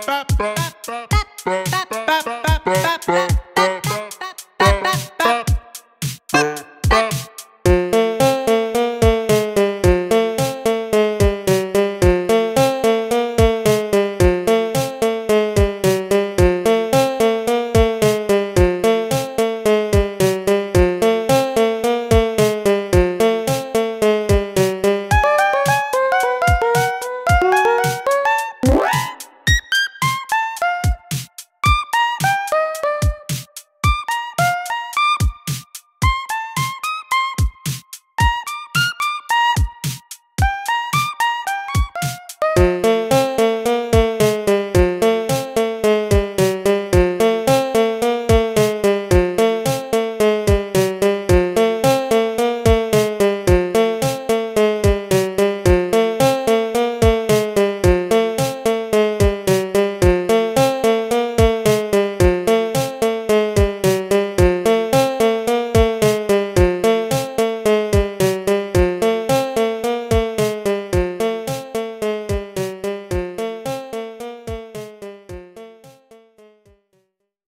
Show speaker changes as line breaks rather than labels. pá, pá.